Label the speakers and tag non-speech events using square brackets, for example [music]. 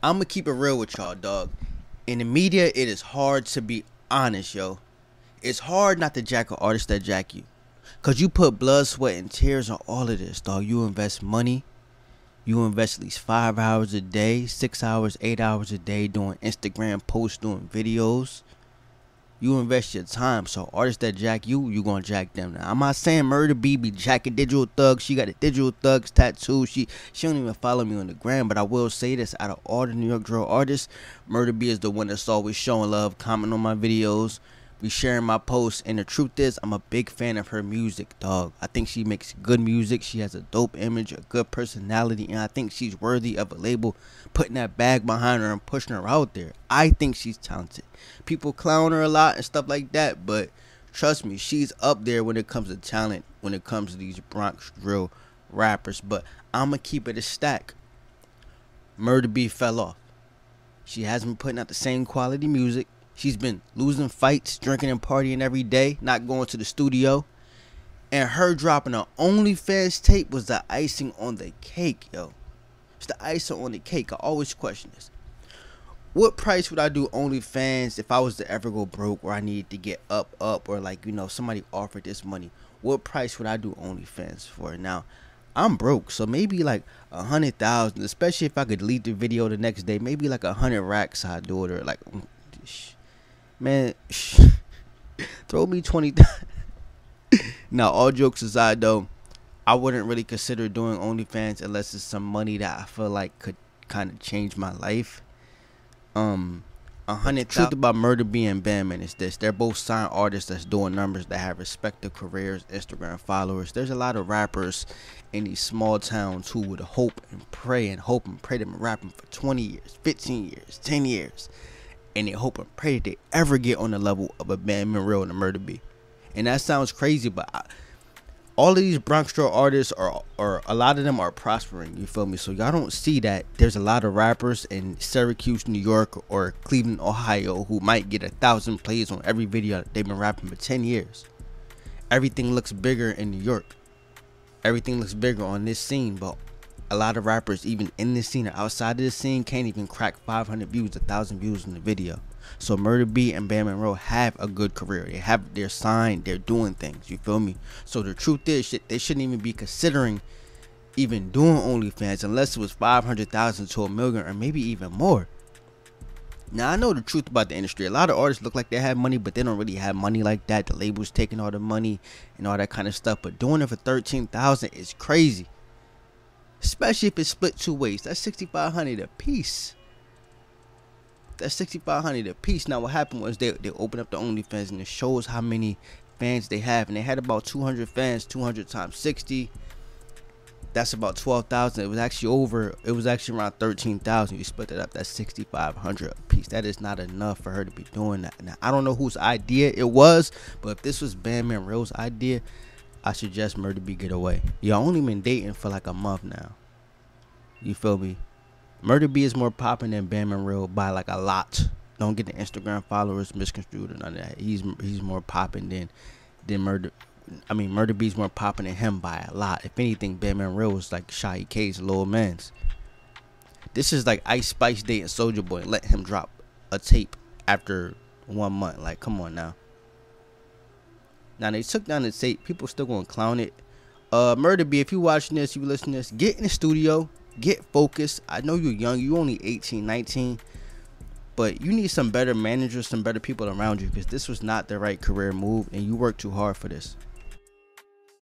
Speaker 1: I'ma keep it real with y'all, dog. In the media, it is hard to be honest, yo. It's hard not to jack an artist that jack you. Cause you put blood, sweat, and tears on all of this, dog. You invest money. You invest at least five hours a day, six hours, eight hours a day doing Instagram posts, doing videos you invest your time. So artists that jack you, you gonna jack them. Now I'm not saying Murda B be jacking Digital Thugz. She got a Digital Thugz tattoo. She she don't even follow me on the gram, but I will say this: out of all the New York drill artists, Murda B is the one that's always showing love, commenting on my videos, be sharing my posts. And the truth is, I'm a big fan of her music, dog. I think she makes good music. She has a dope image, a good personality, and I think she's worthy of a label putting that bag behind her and pushing her out there. I think she's talented. People clown her a lot and stuff like that, but trust me, she's up there when it comes to talent, when it comes to these Bronx drill rappers. But I'ma keep it a stack. Murda B fell off. She hasn't been putting out the same quality music. She's been losing fights, drinking and partying every day, not going to the studio. And her dropping an OnlyFans tape was the icing on the cake, yo. It's the icing on the cake. I always question this. What price would I do OnlyFans if I was to ever go broke or I needed to get up, up, or like, you know, somebody offered this money? What price would I do OnlyFans for? Now, I'm broke, so maybe like a hundred thousand, especially if I could delete the video the next day. Maybe like a hundred racks I'd do it, or like mm, man, [laughs] throw me 20. [laughs] now, all jokes aside, though, I wouldn't really consider doing OnlyFans unless it's some money that I feel like could kind of change my life. Um, a hundred truth about Murda B and Bandman is this: they're both signed artists that's doing numbers that have respective careers, Instagram followers. There's a lot of rappers in these small towns who would hope and pray and hope and pray them rapping for 20 years, 15 years, 10 years and they hope and pray that they ever get on the level of a BandmanRill and a Murda B. And that sounds crazy, but I, all of these Bronx drill artists are, or a lot of them are prospering. You feel me? So y'all don't see that there's a lot of rappers in Syracuse, New York, or Cleveland, Ohio, who might get a thousand plays on every video they've been rapping for ten years. Everything looks bigger in New York. Everything looks bigger on this scene, but a lot of rappers, even in this scene or outside of this scene, can't even crack 500 views, a thousand views in the video. So Murda B and BandmanRill have a good career. They have their sign. They're doing things. You feel me? So the truth is, they shouldn't even be considering even doing OnlyFans unless it was 500,000 to a million or maybe even more. Now I know the truth about the industry. A lot of artists look like they have money, but they don't really have money like that. The label's taking all the money and all that kind of stuff. But doing it for 13,000 is crazy especially if it's split two ways. That's 6500 a piece. That's 6500 a piece. Now what happened was they they opened up the OnlyFans and it shows how many fans they have, and they had about 200 fans. 200 times 60. That's about 12,000. It was actually over. It was actually around 13,000. You split it up. That's 6,500 a piece. That is not enough for her to be doing that. Now I don't know whose idea it was, but if this was BandmanRill's idea, I suggest Murda B get away. Y'all only been dating for like a month now. You feel me? Murda B is more popping than BandmanRill by like a lot. Don't get the Instagram followers misconstrued or none of that. He's he's more popping than than Murda. I mean, Murda B's more popping than him by a lot. If anything, BandmanRill is like Shy K's little man's. This is like Ice Spice dating Soldier Boy. Let him drop a tape after one month. Like, come on now. Now they took down the tape. People still gonna clown it. Uh, Murda B, if you watching this, you listen to this, get in the studio, get focused. I know you're young, you only 18, 19, but you need some better managers, some better people around you because this was not the right career move, and you worked too hard for this.